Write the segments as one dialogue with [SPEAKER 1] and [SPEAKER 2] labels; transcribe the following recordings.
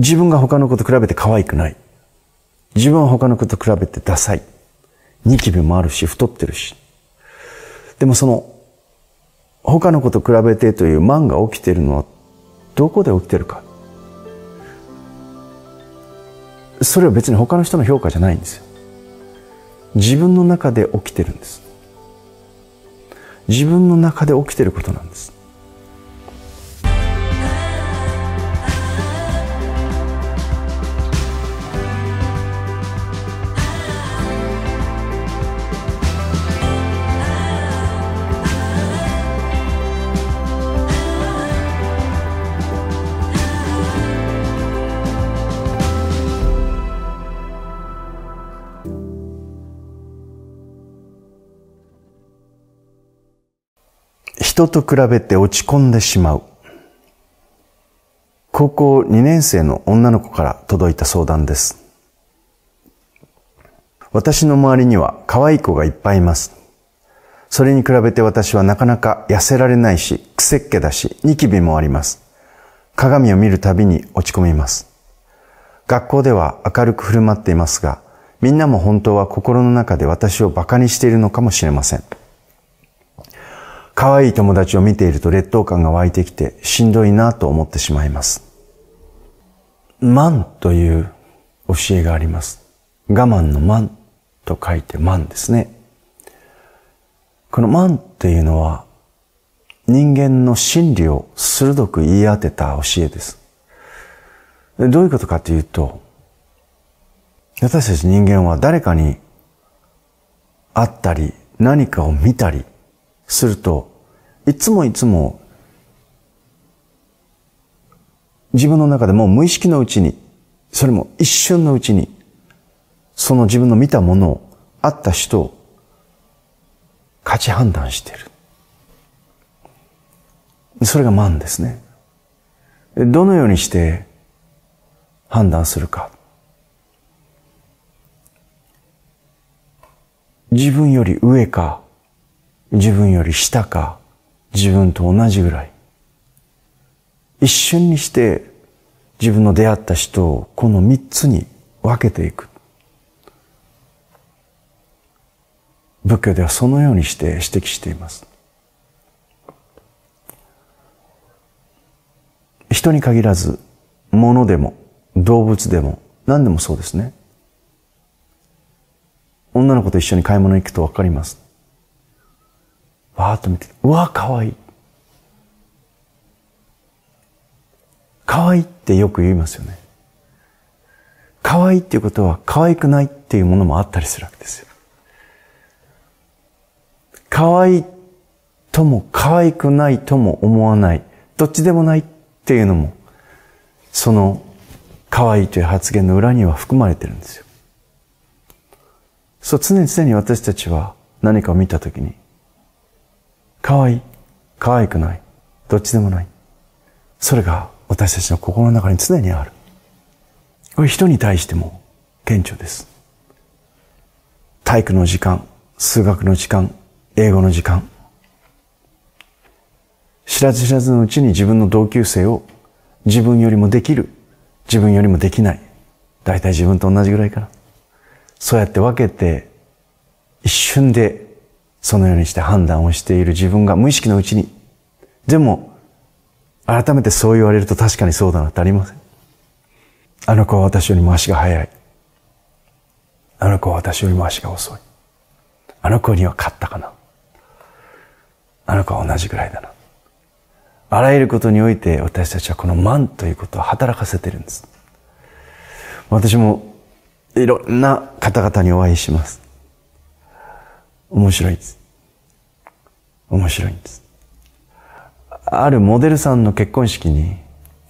[SPEAKER 1] 自分が他の子と比べて可愛くない。自分は他の子と比べてダサい。ニキビもあるし、太ってるし。でもその、他の子と比べてという慢が起きているのは、どこで起きてるか。それは別に他の人の評価じゃないんですよ。自分の中で起きてるんです。自分の中で起きてることなんです。人と比べて落ち込んでしまう。高校2年生の女の子から届いた相談です。私の周りには可愛い子がいっぱいいます。それに比べて私はなかなか痩せられないし、くせっ気だし、ニキビもあります。鏡を見るたびに落ち込みます。学校では明るく振る舞っていますが、みんなも本当は心の中で私を馬鹿にしているのかもしれません。可愛い友達を見ていると劣等感が湧いてきてしんどいなと思ってしまいます。慢という教えがあります。我慢の慢と書いて慢ですね。この慢っていうのは人間の真理を鋭く言い当てた教えです。どういうことかというと、私たち人間は誰かに会ったり何かを見たりするといつもいつも自分の中でも無意識のうちに、それも一瞬のうちに、その自分の見たものを、あった人を価値判断してる。それが万ですね。どのようにして判断するか。自分より上か、自分より下か、自分と同じぐらい。一瞬にして自分の出会った人をこの三つに分けていく。仏教ではそのようにして指摘しています。人に限らず、物でも、動物でも、何でもそうですね。女の子と一緒に買い物行くと分かります。わーっと見て、うわ、かわいい。かわいいってよく言いますよね。かわいいっていうことは可愛くないっていうものもあったりするわけですよ。可愛いいとも可愛くないとも思わない。どっちでもないっていうのも、その可愛いという発言の裏には含まれてるんですよ。そう、常に常に私たちは何かを見たときに、可愛い、可愛くない、どっちでもない。それが私たちの心の中に常にある。これ人に対しても顕著です。体育の時間、数学の時間、英語の時間。知らず知らずのうちに自分の同級生を自分よりもできる、自分よりもできない。大体自分と同じぐらいかな。そうやって分けて一瞬でそのようにして判断をしている自分が無意識のうちに、でも、改めてそう言われると確かにそうだなってありません。あの子は私よりも足が速い。あの子は私よりも足が遅い。あの子には勝ったかな。あの子は同じぐらいだな。あらゆることにおいて私たちはこの万ということを働かせてるんです。私もいろんな方々にお会いします。面白いです。面白いんです。あるモデルさんの結婚式に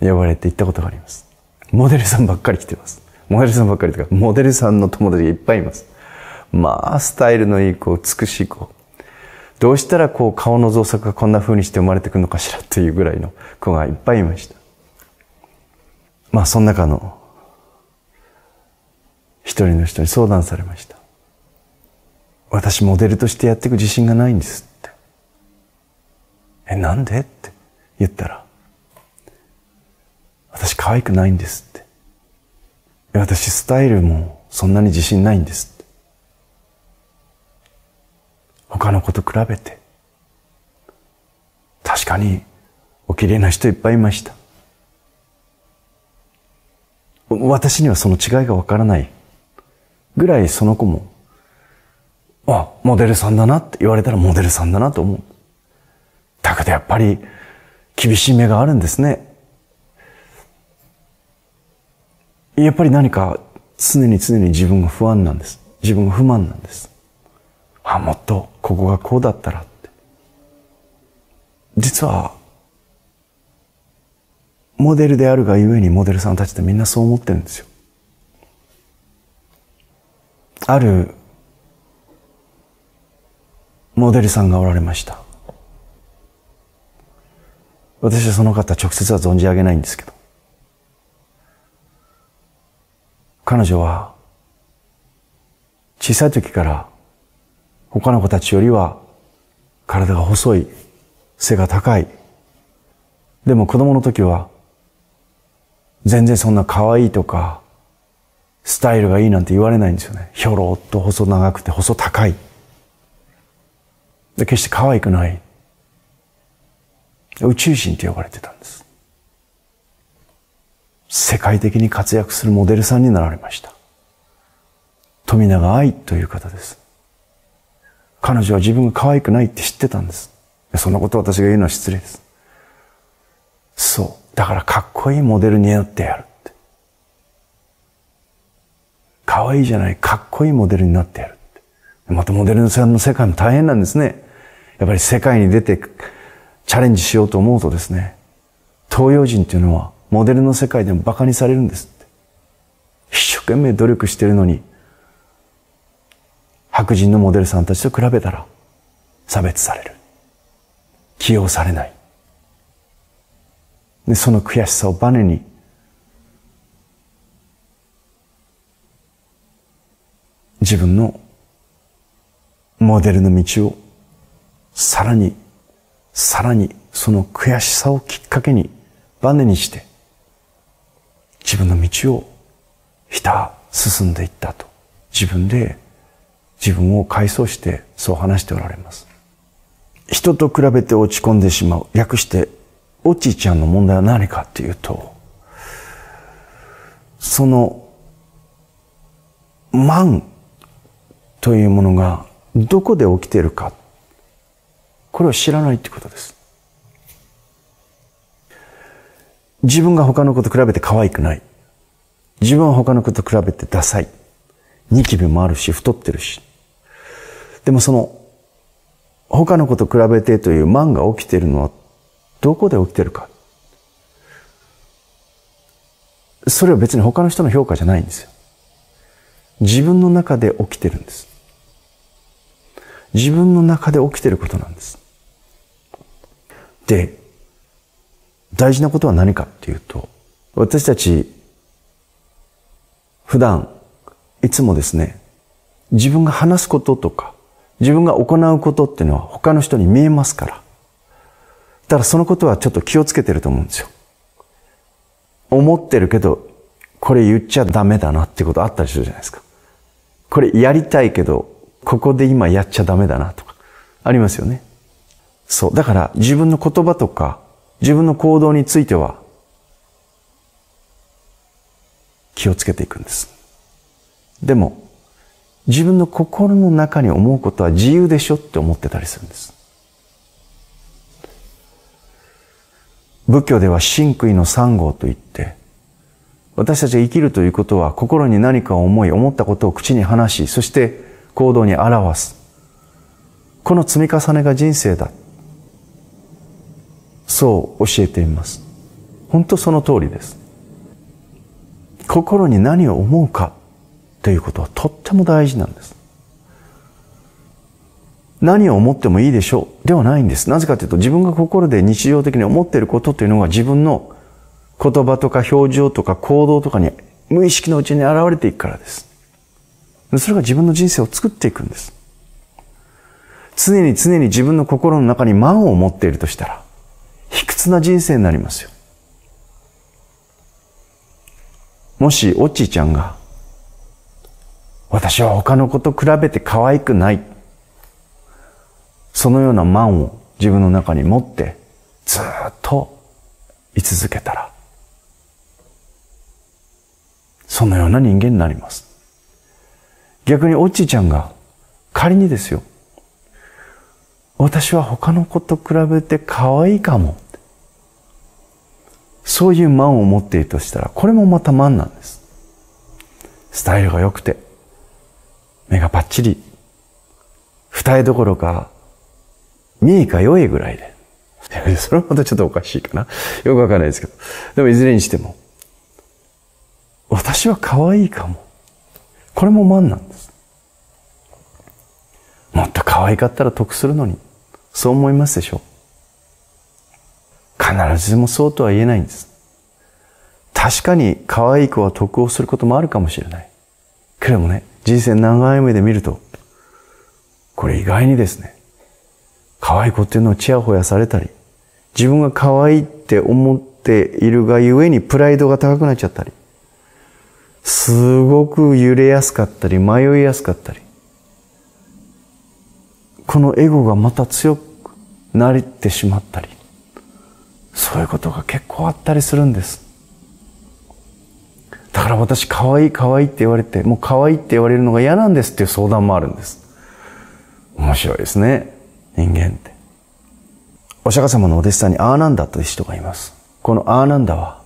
[SPEAKER 1] 呼ばれて行ったことがあります。モデルさんばっかり来てます。モデルさんばっかりとか、モデルさんの友達がいっぱいいます。まあ、スタイルのいい子、美しい子。どうしたらこう顔の造作がこんな風にして生まれてくるのかしらというぐらいの子がいっぱいいました。まあ、その中の一人の人に相談されました。私モデルとしてやっていく自信がないんですって。え、なんでって言ったら、私可愛くないんですって。私スタイルもそんなに自信ないんですって。他の子と比べて。確かにお綺麗な人いっぱいいました。私にはその違いがわからないぐらいその子も、あ、モデルさんだなって言われたらモデルさんだなと思う。だけどやっぱり厳しい目があるんですね。やっぱり何か常に常に自分が不安なんです。自分が不満なんです。あ、もっとここがこうだったらって。実は、モデルであるがゆえにモデルさんたちってみんなそう思ってるんですよ。あるモデルさんがおられました。私はその方直接は存じ上げないんですけど。彼女は小さい時から他の子たちよりは体が細い、背が高い。でも子供の時は全然そんな可愛いとかスタイルがいいなんて言われないんですよね。ひょろっと細長くて細高い。で決して可愛くない。宇宙人と呼ばれてたんです。世界的に活躍するモデルさんになられました。富永愛という方です。彼女は自分が可愛くないって知ってたんです。そんなこと私が言うのは失礼です。そう。だからかっこいいモデルになってやるって。可愛いじゃない、かっこいいモデルになってやるって。またモデルさんの世界も大変なんですね。やっぱり世界に出てチャレンジしようと思うとですね、東洋人っていうのはモデルの世界でも馬鹿にされるんですって。一生懸命努力してるのに、白人のモデルさんたちと比べたら差別される。起用されない。で、その悔しさをバネに、自分のモデルの道をさらに、さらにその悔しさをきっかけにバネにして自分の道をひた進んでいったと自分で自分を改装してそう話しておられます。人と比べて落ち込んでしまう。略して、おちちゃんの問題は何かっていうと、その、万というものがどこで起きているか。これを知らないってことです。自分が他の子と比べて可愛くない。自分は他の子と比べてダサい。ニキビもあるし、太ってるし。でもその、他の子と比べてという万が起きてるのは、どこで起きてるか。それは別に他の人の評価じゃないんですよ。自分の中で起きてるんです。自分の中で起きてることなんです。で、大事なことは何かっていうと、私たち、普段、いつもですね、自分が話すこととか、自分が行うことっていうのは他の人に見えますから。ただそのことはちょっと気をつけてると思うんですよ。思ってるけど、これ言っちゃダメだなってことあったりするじゃないですか。これやりたいけど、ここで今やっちゃダメだなとか、ありますよね。そう。だから自分の言葉とか、自分の行動については気をつけていくんです。でも、自分の心の中に思うことは自由でしょって思ってたりするんです。仏教では真悔の三号と言って、私たちが生きるということは心に何かを思い、思ったことを口に話し、そして行動に表す。この積み重ねが人生だ。そう教えています。本当その通りです。心に何を思うかということはとっても大事なんです。何を思ってもいいでしょうではないんです。なぜかというと自分が心で日常的に思っていることというのが自分の言葉とか表情とか行動とかに無意識のうちに現れていくからです。それが自分の人生を作っていくんです。常に常に自分の心の中に満を持っているとしたら、卑屈な人生になりますよ。もし、おっちーちゃんが、私は他の子と比べて可愛くない。そのような満を自分の中に持って、ずっと居続けたら、そのような人間になります。逆におっちーちゃんが、仮にですよ、私は他の子と比べて可愛いかも。そういう満を持っているとしたら、これもまた満なんです。スタイルが良くて、目がパッチリ、二重どころか、見えか良いぐらいで。それはまたちょっとおかしいかな。よくわかんないですけど。でもいずれにしても、私は可愛いかも。これも満なんです。もっと可愛かったら得するのに。そう思いますでしょ必ずしもそうとは言えないんです。確かに可愛い子は得をすることもあるかもしれない。けれどもね、人生長い目で見ると、これ意外にですね、可愛い子っていうのをチヤホヤされたり、自分が可愛いって思っているがゆえにプライドが高くなっちゃったり、すごく揺れやすかったり、迷いやすかったり、このエゴがまた強くなってしまったり、そういうことが結構あったりするんです。だから私可愛い可愛いって言われて、もう可愛いって言われるのが嫌なんですっていう相談もあるんです。面白いですね。人間って。お釈迦様のお弟子さんにアーナンダという人がいます。このアーナンダは、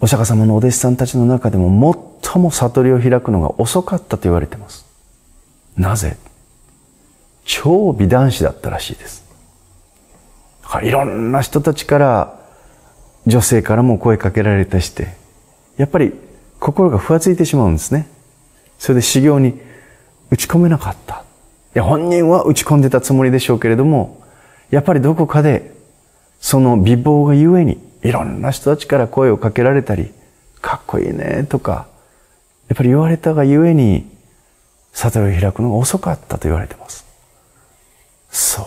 [SPEAKER 1] お釈迦様のお弟子さんたちの中でも最も悟りを開くのが遅かったと言われてます。なぜ？超美男子だったらしいです。いろんな人たちから女性からも声かけられたして、やっぱり心がふわついてしまうんですね。それで修行に打ち込めなかった。いや、本人は打ち込んでたつもりでしょうけれども、やっぱりどこかで、その美貌がゆえに、いろんな人たちから声をかけられたり、かっこいいね、とか、やっぱり言われたがゆえに、悟りを開くのが遅かったと言われてます。そう。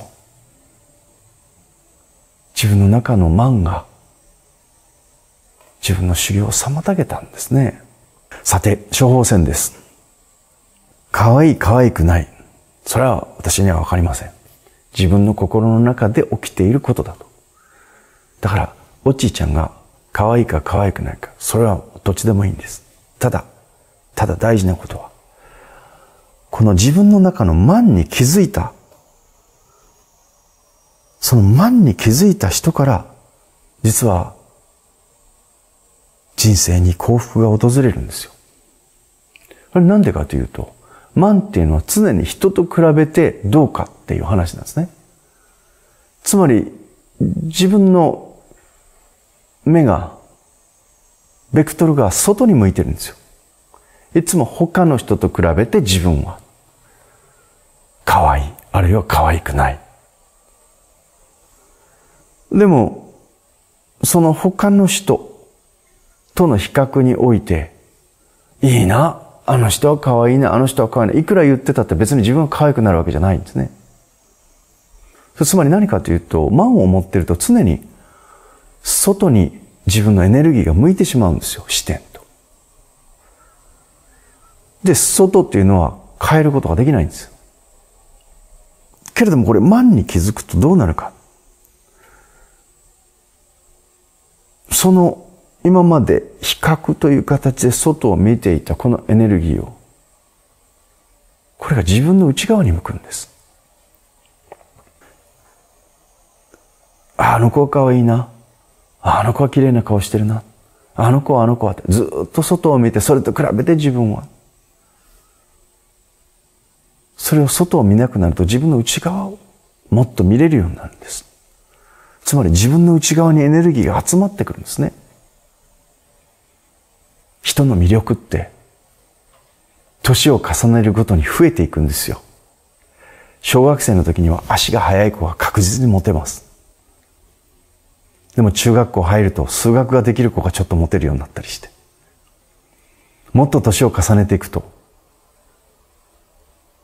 [SPEAKER 1] 自分の中の満が自分の修行を妨げたんですね。さて、処方箋です。可愛い可愛くない。それは私にはわかりません。自分の心の中で起きていることだと。だから、おちいちゃんが可愛いか可愛くないか、それはどっちでもいいんです。ただ、ただ大事なことは、この自分の中の満に気づいたその万に気づいた人から、実は、人生に幸福が訪れるんですよ。これなんでかというと、万っていうのは常に人と比べてどうかっていう話なんですね。つまり、自分の目が、ベクトルが外に向いてるんですよ。いつも他の人と比べて自分は、可愛い、あるいは可愛くない。でも、その他の人との比較において、いいな、あの人は可愛いな、あの人は可愛いな、いくら言ってたって別に自分は可愛くなるわけじゃないんですね。つまり何かというと、満を持ってると常に外に自分のエネルギーが向いてしまうんですよ、視点と。で、外っていうのは変えることができないんです。けれどもこれ満に気づくとどうなるか。その今まで比較という形で外を見ていたこのエネルギーを、これが自分の内側に向くんです。あの子は可愛いな。あの子は綺麗な顔してるな。あの子はあの子はってずっと外を見てそれと比べて自分は。それを外を見なくなると自分の内側をもっと見れるようになるんです。つまり自分の内側にエネルギーが集まってくるんですね。人の魅力って、年を重ねるごとに増えていくんですよ。小学生の時には足が速い子は確実にモテます。でも中学校入ると数学ができる子がちょっとモテるようになったりして。もっと年を重ねていくと、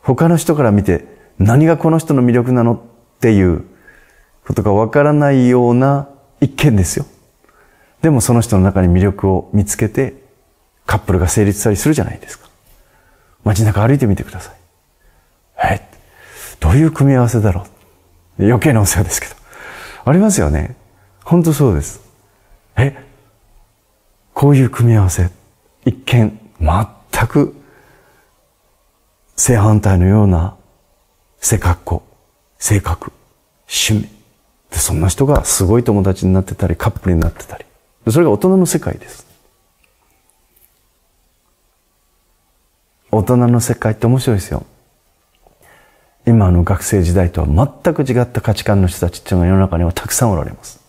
[SPEAKER 1] 他の人から見て何がこの人の魅力なのっていうことがわからないような一見ですよ。でもその人の中に魅力を見つけてカップルが成立したりするじゃないですか。街中歩いてみてください。え、どういう組み合わせだろう？余計なお世話ですけど。ありますよね。本当そうです。え、こういう組み合わせ。一見、全く正反対のような背格好、性格、趣味。で、そんな人がすごい友達になってたり、カップルになってたり。それが大人の世界です。大人の世界って面白いですよ。今の学生時代とは全く違った価値観の人たちっていうのが世の中にはたくさんおられます。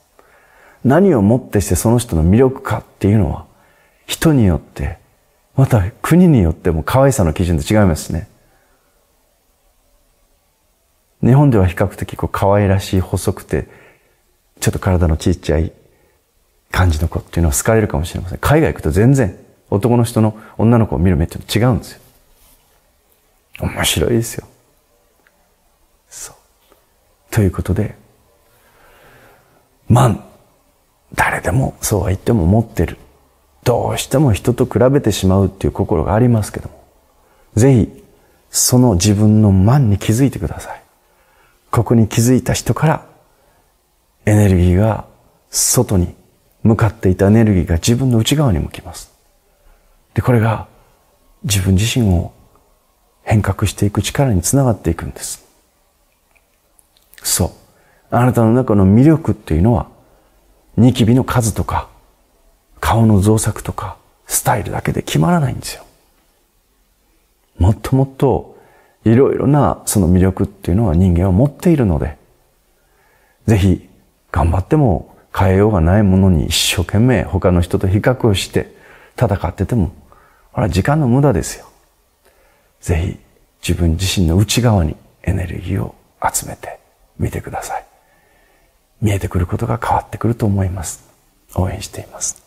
[SPEAKER 1] 何をもってしてその人の魅力かっていうのは人によって、また国によっても可愛さの基準で違いますね。日本では比較的こう可愛らしい細くて、ちょっと体のちっちゃい感じの子っていうのは好かれるかもしれません。海外行くと全然男の人の女の子を見る目って違うんですよ。面白いですよ。そう。ということで、万、誰でもそうは言っても持ってる。どうしても人と比べてしまうっていう心がありますけども、ぜひ、その自分の万に気づいてください。ここに気づいた人から、エネルギーが外に向かっていたエネルギーが自分の内側に向きます。で、これが自分自身を変革していく力につながっていくんです。そう。あなたの中の魅力っていうのは、ニキビの数とか、顔の造作とか、スタイルだけで決まらないんですよ。もっともっと、いろいろなその魅力っていうのは人間は持っているので、ぜひ、頑張っても変えようがないものに一生懸命他の人と比較をして戦ってても、あれは時間の無駄ですよ。ぜひ自分自身の内側にエネルギーを集めてみてください。見えてくることが変わってくると思います。応援しています。